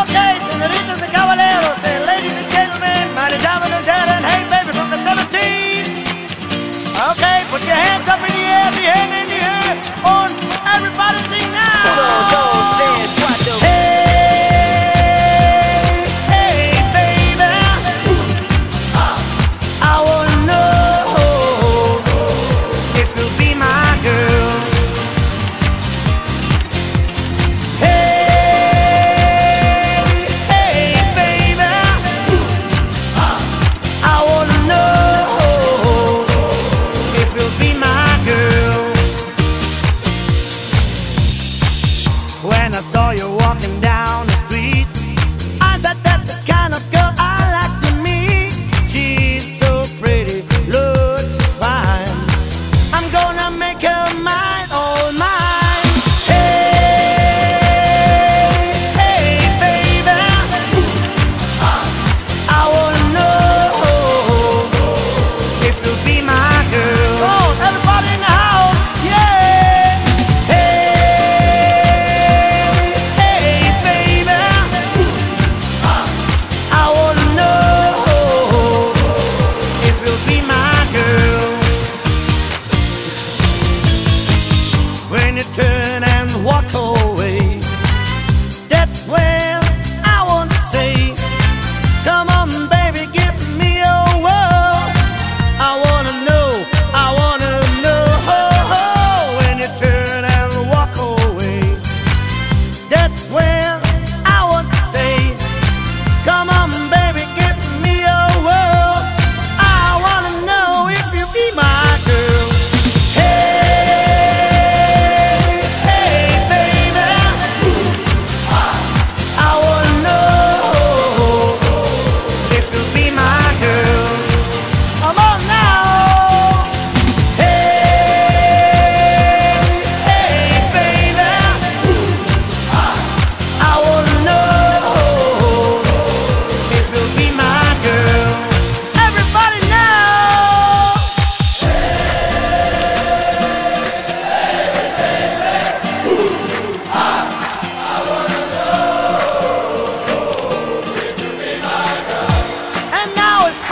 Ok, señoritas y caballeros. Eh, you're walking down the street. I said that's the kind of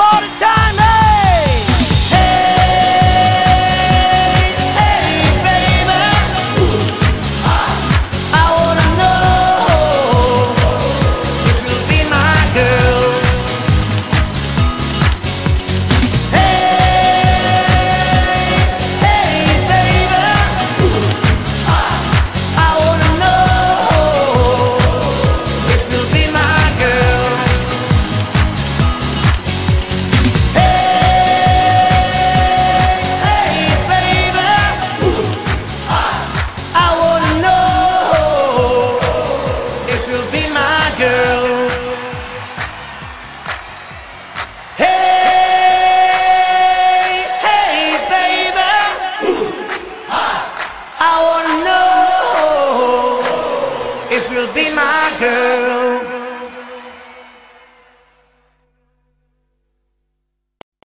hard be my girl.